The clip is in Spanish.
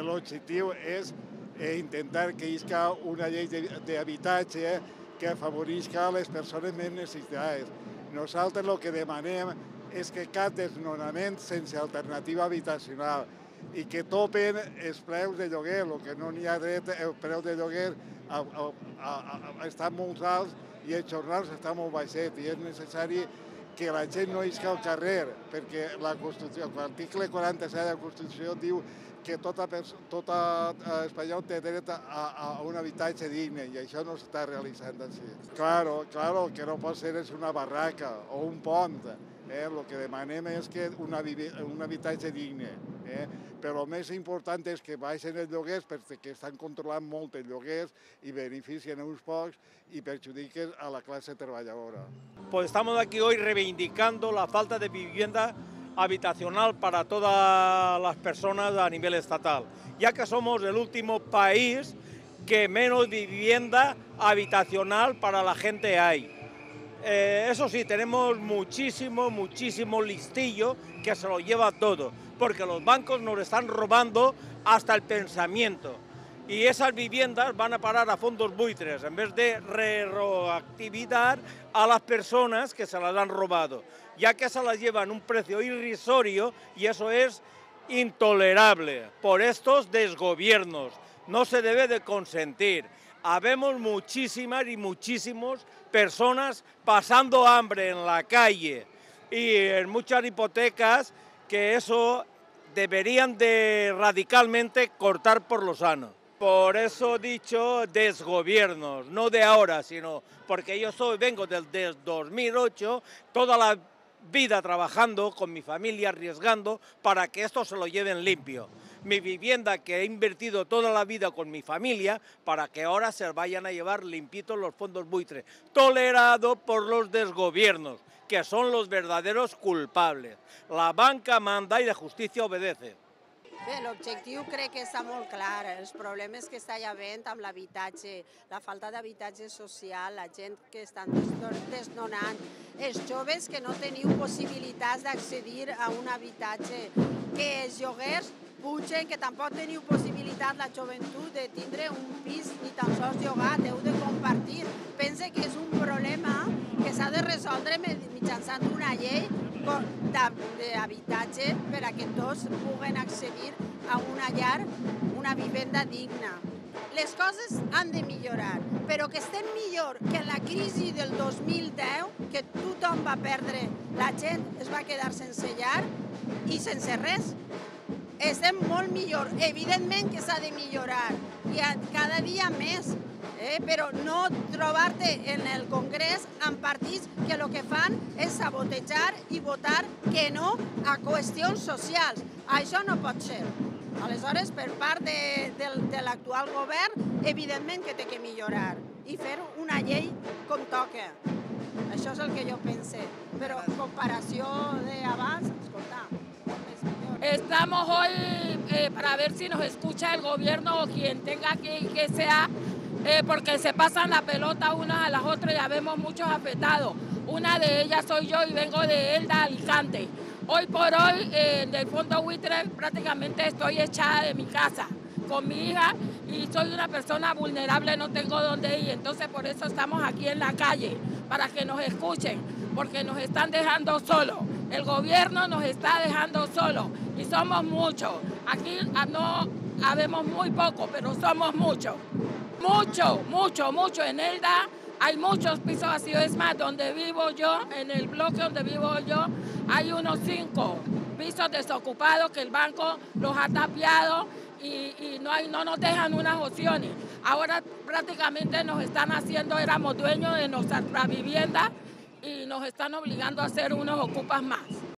L'objectiu és eh, intentar que hagi una llei d'habitatge que afavorisca les persones més necessitades. Nosaltres el que demanem és que cap desnonament sense alternativa habitacional i que topen els preus de lloguer, el que no n'hi ha dret, el preu de lloguer està molt alt i els jornals està molt baixet i és necessari que la gent no isca al carrer, perquè la Constitució, l'article 47 de la Constitució diu que tota, tota espanyol té dret a, a un habitatge digne i això no s'està realitzant així. Claro, claro, que no pot ser és una barraca o un pont. Eh? El que demanem és que una, un habitatge digne. Eh? Però el més important és que baixen els lloguers perquè estan controlant molt els lloguers i beneficien uns pocs y perjudiquen a la clase trabajadora. Pues estamos aquí hoy reivindicando la falta de vivienda habitacional para todas las personas a nivel estatal, ya que somos el último país que menos vivienda habitacional para la gente hay. Eh, eso sí, tenemos muchísimo, muchísimo listillo que se lo lleva todo, porque los bancos nos están robando hasta el pensamiento. Y esas viviendas van a parar a fondos buitres, en vez de retroactividad a las personas que se las han robado, ya que se las llevan un precio irrisorio y eso es intolerable por estos desgobiernos. No se debe de consentir. Habemos muchísimas y muchísimas personas pasando hambre en la calle y en muchas hipotecas que eso deberían de radicalmente cortar por lo sano. Por eso he dicho desgobiernos, no de ahora, sino porque yo soy, vengo desde 2008, toda la vida trabajando con mi familia, arriesgando para que esto se lo lleven limpio. Mi vivienda que he invertido toda la vida con mi familia para que ahora se vayan a llevar limpitos los fondos buitres, tolerado por los desgobiernos, que son los verdaderos culpables. La banca manda y la justicia obedece. Bé, l'objectiu crec que està molt clar. Els problemes que està havent amb l'habitatge, la falta d'habitatge social, la gent que estan desnonant, els joves que no teniu possibilitats d'accedir a un habitatge, que els lloguers pugen, que tampoc teniu possibilitat la joventut de tindre un pis ni tan sols llogat, heu de compartir. Pense que és un problema que s'ha de resoldre mitjançant una llei d'habitatge per a que tots puguen accedir a una llar, una vivenda digna. Les coses han de millorar, però que estem millor que en la crisi del 2010, que tothom va perdre, la gent es va quedar sense llar i sense res. Estem molt millor. Evidentment que s'ha de millorar i cada dia més, eh? però no trobar-te en el Congrés amb partits que el que fan és sabotejar i votar que no a qüestions socials. Això no pot ser. Aleshores, per part de, de, de l'actual govern, evidentment que té que millorar i fer una llei com toca. Això és el que jo pense. Però en comparació d'abans, escolta, Estamos hoy eh, para ver si nos escucha el gobierno o quien tenga que, que sea Eh, porque se pasan la pelota unas a las otras, ya vemos muchos afectados. Una de ellas soy yo y vengo de Elda, Alicante. Hoy por hoy, eh, del Fondo Buitre, prácticamente estoy echada de mi casa con mi hija y soy una persona vulnerable, no tengo dónde ir. Entonces por eso estamos aquí en la calle, para que nos escuchen, porque nos están dejando solos. El gobierno nos está dejando solos y somos muchos. Aquí ah, no habemos muy poco, pero somos muchos. Mucho, mucho, mucho. En Elda hay muchos pisos vacíos. Es más, donde vivo yo, en el bloque donde vivo yo, hay unos cinco pisos desocupados que el banco los ha tapiado y, no, no nos dejan unas opciones. Ahora prácticamente nos están haciendo, éramos dueños de nuestra vivienda y nos están obligando a hacer unos ocupas más.